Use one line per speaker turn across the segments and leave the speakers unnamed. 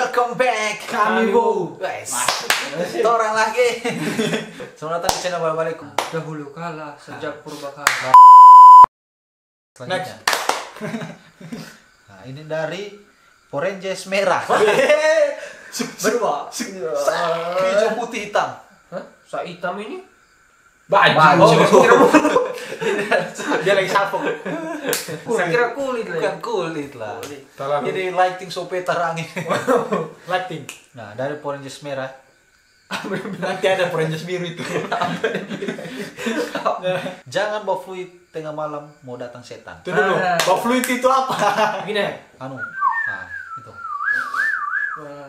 Welcome back
Kami, Bu.
Guys orang lagi Selamat datang di channel balik
Dahulu kala, sejak purba kala.
Selanjutnya Nah ini dari Porenjes merah
Berdua.
Hijau putih hitam
Hah? Sa hitam ini?
Baju.
Dia lagi salpok.
Saya kira kulit lah.
Bukan kulit lah
Kulit.
Ini lighting sope terangin
Lighting.
Nah dari Porenjes merah
Nanti ada Rangers biru itu.
Jangan bawa fluid tengah malam Mau datang setan
Itu dulu.
Ah.
Bawa fluid itu apa?
Gini.
Anu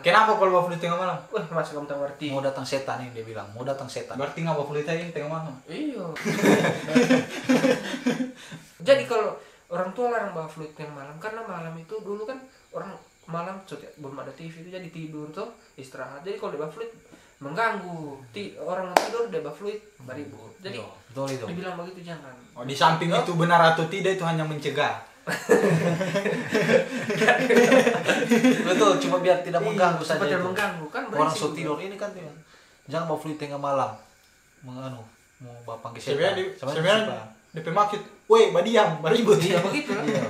Kenapa kalau bawa fluid tengah malam?
Wah, masuk kamu tahu arti.
Mau datang setan ini dia bilang Mau datang setan
Berarti nggak bawa fluid tadi tengah malam.
Iya. Jadi kalau orang tua larang bawa fluid yang malam karena malam itu dulu kan orang malam setiap belum ada TV itu jadi tidur tuh istirahat. Jadi kalau dia bawa fluid mengganggu. Ti, orang tidur dia bawa fluid beribut. Jadi
Iya, Betul itu
dibilang begitu jangan.
Oh, di samping itu benar atau tidak itu hanya mencegah.
Betul, cuma biar tidak mengganggu saja itu.
mengganggu kan
Orang
berisik
so tidur ini kan tuh, jangan bawa fluid tengah malam. Menganu, mau bawa panggil setan.
Sebenarnya di. DP maksud, woi, badiam, beribut.
Iya begitu.
Iya.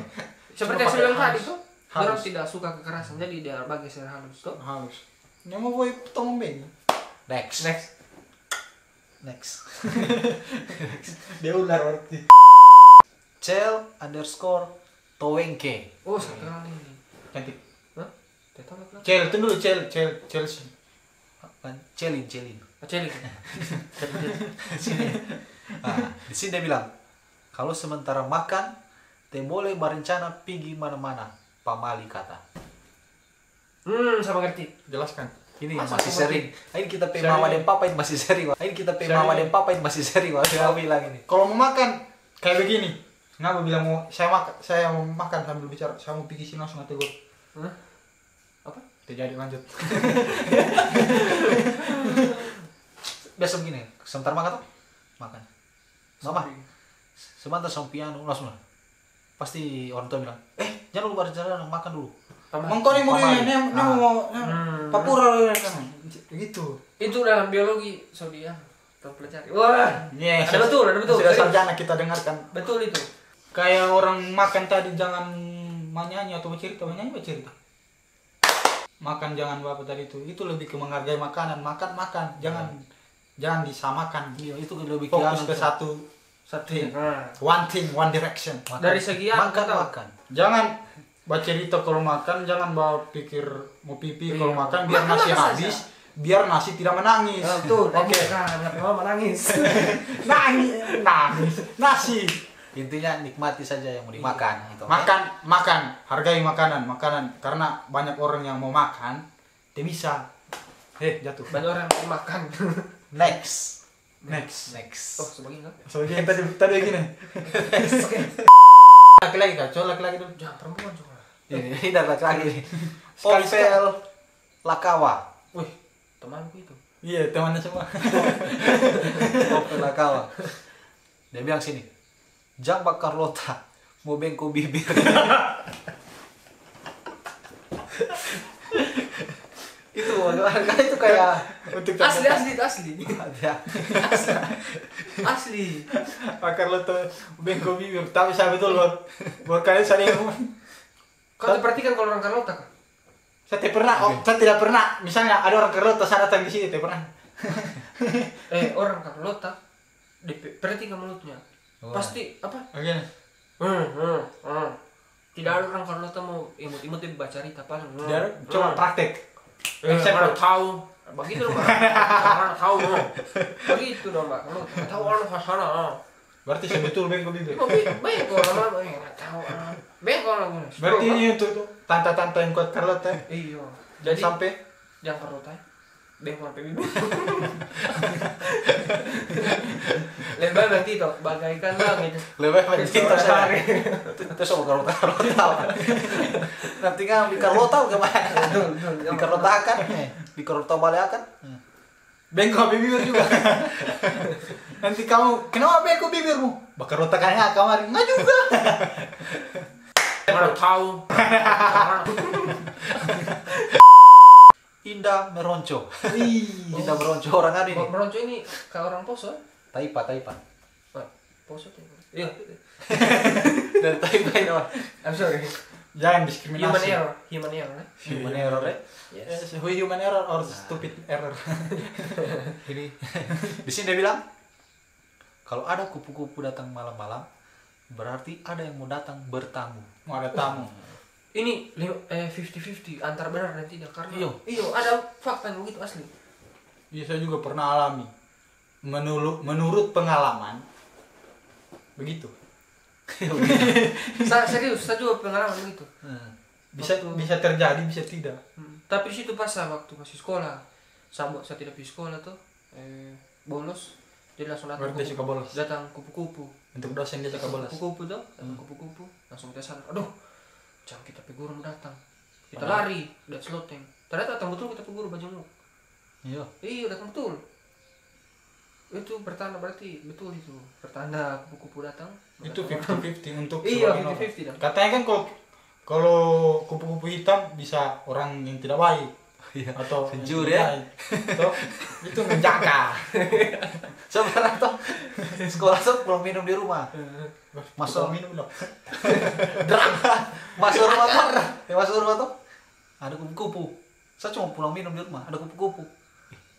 Seperti yang saya bilang tadi tuh, orang tidak suka kekerasan jadi dia bagi secara halus tuh.
Halus. Ini mau woi tolong beng.
Next.
Next.
Next.
Dia ular berarti.
Cel underscore Towengke.
Oh sekali ini.
Cantik.
Hah?
Cel, itu dulu Cel, Cel, Chelsea.
Kan Celin, Celin.
Aceli.
Sini. Nah, di sini dia bilang, kalau sementara makan, teh boleh berencana pergi mana-mana. Pamali kata.
Hmm, sama ngerti.
Jelaskan.
Ini
Masa
masih sering. Ini kita pe mama dan papa ini masih sering. Ini kita pe mama dan papa ini masih sering. Saya bilang ini.
Kalau mau makan kayak begini, ngapa bilang mau saya makan, saya mau makan sambil bicara, saya mau pergi sini langsung nanti gue.
Hah? Apa?
Tidak jadi lanjut.
Biasa begini. Sebentar makan tuh. Makan. Mama, sebentar sama piano langsung lah. Pasti orang tua bilang, eh jangan lupa berjalan makan dulu.
Mengkau nih mau ini, ini
Ah.
mau
Hmm.
papura gitu.
Itu dalam biologi, so dia tahu pelajari. Wah,
Yes.
ada betul, ada betul.
Sudah sarjana kita dengarkan.
Betul itu.
Kayak orang makan tadi jangan menyanyi atau bercerita, menyanyi bercerita. Makan jangan apa tadi itu. Itu lebih ke menghargai makanan. Makan makan, jangan jangan disamakan.
Iya, itu lebih
Fokus
kianan
ke satu
Satu. Nah,
One thing, one direction.
Makan.
Dari segi apa,
makan
tahu?
makan.
Jangan baca cerita kalau makan, jangan bawa pikir mau pipi kalau
Iya.
makan biar
Makan
nasi
apa saja.
habis, biar nasi tidak menangis.
Ya, betul.
Oke.
Nah, mama menangis.
Nangis, nangis, nasi.
Intinya nikmati saja yang mau dimakan gitu. oke?
Makan, makan, hargai makanan, makanan. Karena banyak orang yang mau makan, dia bisa. Eh, jatuh.
Banyak orang yang makan.
Next.
Next.
Next.
Oh, sebagian kan?
Soalnya tadi tadi gini. Laki-laki kak, coba laki-laki dulu.
Jangan perempuan coba.
Ini, ini dari laki-laki Ovel Lakawa.
Wih, temanku itu.
Iya, temannya semua.
Ovel Lakawa. Dia bilang sini. Jang bakar lota. Mau bengko bibir. itu kan itu kayak
Untuk
Asli, asli, itu asli.
ada
Asli.
Pakar lo tuh bengko bibir, tapi saya betul buat buat kalian saya
Kau perhatikan kalau orang Karlota kan?
saya tidak pernah, oh, saya tidak pernah. Misalnya ada orang kereta saya datang di sini, tidak pernah.
Eh, orang Carlota perhatikan mulutnya.
Wah.
Pasti apa?
Oke.
Hmm, hmm, hmm. Tidak ada orang Carlota mau imut-imut dia baca cerita paling. Hmm,
Jadi coba
hmm.
praktek.
Eh,
Except
mana tahu. Begitu dong, Mbak. Mana tahu. Begitu dong, Mbak. Kalau tahu orang sana. ah.
Berarti saya betul bengko bibir.
Be- Baik kok lama eh nggak tahu. ah. Kok lama.
Berarti ini untuk itu tante-tante yang kuat Carlota.
Iya.
Jadi sampai
jangan Carlota. Baik kok nanti toh bagaikan langit.
lebih penting
Seorang
saya
hari.
itu sama Carlota Carlota nanti kan di gimana
Betul, betul.
di Carlota kan di Carlota balik kan
bengko bibir juga. Nanti kamu, kenapa bengko bibirmu? Bakar otak kayak kemarin. Nggak juga.
Mana tahu.
Indah Meronco. Indah Meronco orang ada ini.
Mer- Meronco ini kayak orang poso?
Taipa, Taipa.
Ah, poso tuh. Iya.
Taipa ini mah.
I'm sorry.
Jangan
Human
diskriminasi.
error, human error. eh?
Human error ya.
Yes.
Yes, human error or stupid error.
Ini di sini dia bilang kalau ada kupu-kupu datang malam-malam berarti ada yang mau datang bertamu.
Mau ada tamu.
Ini eh 50-50 antara benar dan tidak karena
Iyo.
iyo ada fakta yang begitu asli.
Iya, saya juga pernah alami. Menurut menurut pengalaman begitu.
Sa- serius, saya juga pengalaman begitu.
Hmm.
Bisa
Waktu-
bisa terjadi, bisa tidak.
Hmm. Tapi di situ pas saya waktu masih sekolah, saya, saya tidak pergi sekolah tuh, eh, bolos, jadi langsung datang
Berarti suka bolos.
datang kupu-kupu.
Untuk dosen dia suka bolos.
Kupu-kupu tuh, datang kupu-kupu, langsung kita sadar, aduh, jangan kita pergi guru datang. Kita
Padahal-
lari, udah sloteng. Ternyata datang betul kita pergi guru bajenguk.
Iya.
Iya, datang betul. Itu pertanda berarti betul itu. Pertanda kupu-kupu datang.
Itu
datang.
50-50 untuk
Iya. 50-50 dah.
Katanya kan kalau kalau kupu-kupu hitam bisa orang yang tidak baik
Iya.
atau tidak
ya.
Toh, itu menjaga.
Sebenarnya tuh sekolah tuh pulang minum di rumah. Masuk
minum dong.
Masuk rumah tuh. Ya, masuk rumah tuh. Ada kupu-kupu. Saya cuma pulang minum di rumah, ada kupu-kupu.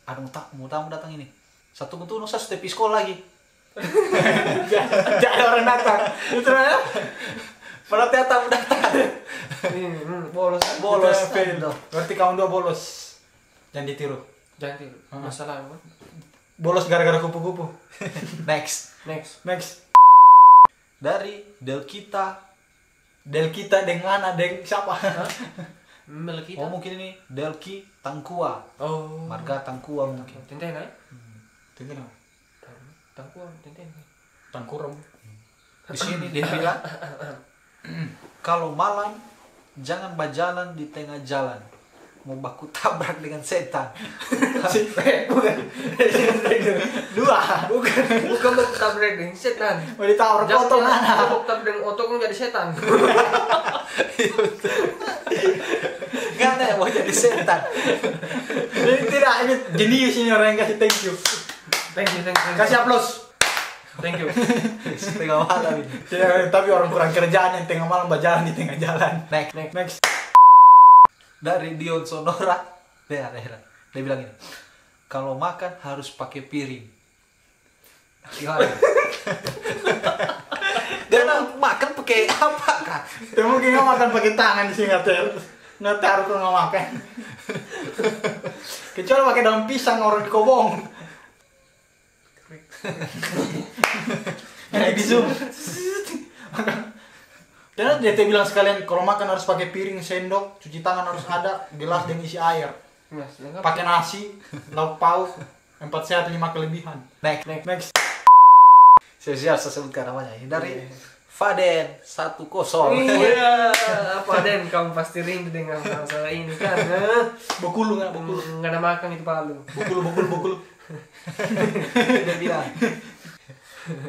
Ada mau tamu datang ini. Satu kutu saya sudah pergi sekolah lagi.
Tidak ada orang datang. Itu ya.
Padahal tiap tamu datang.
Hmm, bolos.
Bolos.
Fail. Berarti kamu dua bolos. Jangan ditiru.
Jangan tiru.
Ah.
Masalah apa?
Bolos gara-gara kupu-kupu.
Next.
Next.
Next.
Dari Delkita.
Del kita dengan ada yang siapa?
Mel kita.
Oh mungkin ini Delki Tangkua.
Oh.
Marga Tangkua mungkin.
Tenten eh?
Itu kenapa?
Tangkuan, tenten.
Tangkurang.
Di sini dia bilang kalau malam jangan berjalan di tengah jalan. Mau baku tabrak dengan setan.
bukan.
Dua.
bukan. Bukan mau tabrak dengan setan.
Mau ditawar potong anak.
mau tabrak dengan otong jadi setan.
Gak ada yang mau jadi setan.
Ini tidak, ini jenius ini orang yang kasih thank you.
Thank you, thank you.
Kasih aplaus.
Thank you.
Tengah malam ini.
Tidak, tapi orang kurang kerjaan yang tengah malam berjalan di tengah jalan.
Next.
Next.
Next.
Dari Dion Sonora. Dia, dia, dia bilang ini. Kalau makan harus pakai piring. Gimana? Dia bilang, makan pakai apa kak?
Ya mungkin nggak makan pakai tangan sih nggak tahu. Nggak kalau nggak makan. Kecuali pakai daun pisang orang di kobong. Yang di zoom. Dan dia tuh bilang sekalian kalau makan harus pakai piring, sendok, cuci tangan harus ada, gelas dan isi air.
Mas, lengkap.
Pakai nasi, lauk pauk, empat sehat lima kelebihan.
Next.
Next.
Next.
Siap-siap saya sebutkan namanya. Dari Faden 1-0.
Iya, apa Den? Kamu pasti rindu dengan masalah ini kan?
Bokulu nggak bokulu?
Hmm, Nggak ada makan itu palu.
Bokulu bokulu bokulu.
Dia bilang,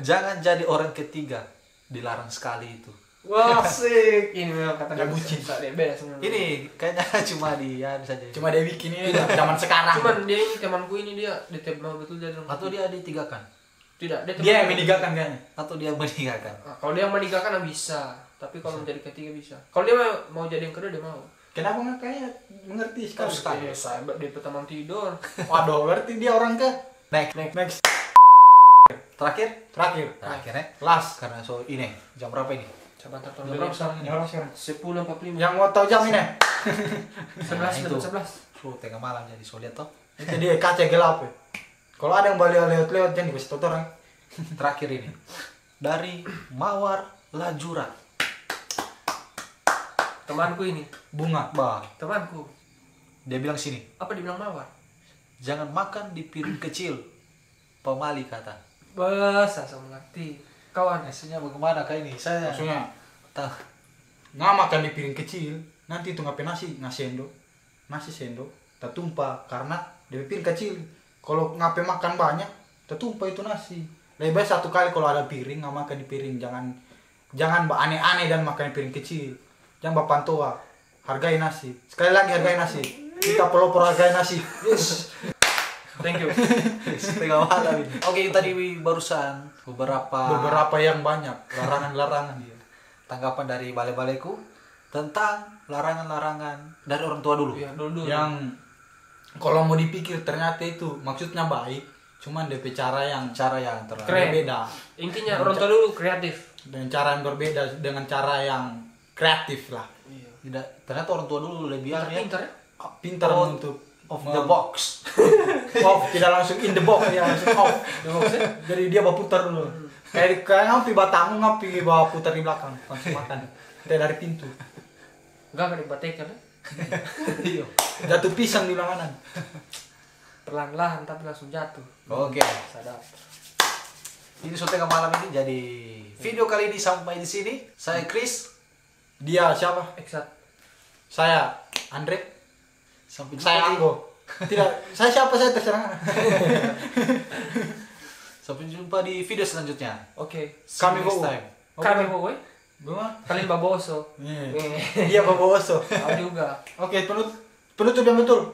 jangan jadi orang ketiga. Dilarang sekali itu.
Wah, asik. Ini memang kata
Ya, bucin.
Sebenarnya.
Ini kayaknya cuma dia saja.
Cuma dia bikin ini zaman sekarang.
Cuman dia ini temanku ini dia dia tiap mau betul dia
Atau dia ditigakan.
Tidak dia
Dia yang
teman-
meninggalkan kayaknya.
Atau dia meninggalkan.
Ah, kalau dia yang menikahkan bisa tapi kalau menjadi ketiga bisa kalau dia mau, mau jadi yang kedua dia mau
Kenapa nggak kayak mengerti sekali?
Harus sekali.
Eh, sahabat dia pertama tidur
Waduh, berarti dia orang ke
Next.
Next.
next
Terakhir.
terakhir.
Terakhirnya.
Last.
Karena so ini jam berapa ini?
coba tonton
Jam berapa sekarang ini? Orang sekarang.
sepuluh empat puluh lima
Yang mau tahu jam ini?
sebelas
Nah,
sebelas
So, tengah malam jadi so lihat toh.
Itu dia kaca gelap ya. Kalau ada yang balik lewat-lewat jangan dikasih tahu orang.
Terakhir ini. Dari Mawar Lajura.
temanku ini
Bunga.
Bah,
temanku
dia bilang sini,
apa dibilang mawar
jangan makan di piring kecil. Pemali kata.
bahasa saya mengerti kawan
Maksudnya bagaimana kak ini? Saya
Maksudnya
tahu.
nggak makan di piring kecil, nanti itu ngapain nasi nggak sendok, nasi sendok, tak tumpah karena di piring kecil. Kalau ngapain makan banyak, tak tumpah itu nasi. Lebih baik satu kali kalau ada piring nggak makan di piring, jangan jangan mbak aneh-aneh dan makan di piring kecil. Jangan bapak tua, hargai nasi. Sekali lagi hargai nasi. kita pelopor harga nasi
Yes. Thank you.
Oke, tadi barusan beberapa
beberapa yang banyak larangan-larangan dia
tanggapan dari bale-baleku tentang larangan-larangan dari orang tua dulu.
Iya, dulu dulu.
yang kalau mau dipikir ternyata itu maksudnya baik cuman DP cara yang
Cara yang
berbeda
Intinya orang tua dulu kreatif.
dengan cara yang berbeda dengan cara yang kreatif lah
Iya.
tidak ternyata orang tua dulu lebih anu ya,
Pintar ya?
pintar
Out
untuk
of the box.
off tidak langsung in the box ya langsung off
The box ya?
jadi dia bawa putar dulu kayak kayak ngapi batamu ngapi bawa putar di belakang langsung makan kita dari pintu
Enggak kan dibatekan ya?
jatuh pisang di lenganan
Perlahan-lahan tapi langsung jatuh.
Oke.
Sadap.
Ini setengah malam ini jadi video kali ini sampai di sini. Saya Chris.
dia siapa
Eksat.
saya Andre
Sampai jumpa
saya
di-
Anggo tidak saya siapa saya terserah
Sampai jumpa di video selanjutnya.
Oke.
See you
Kami
next
go.
time.
Kami boy.
Gimana?
Kalian baboso.
Iya.
Eh,
Dia bawa oso.
Aku juga.
Oke, penut penutup yang betul.